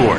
score.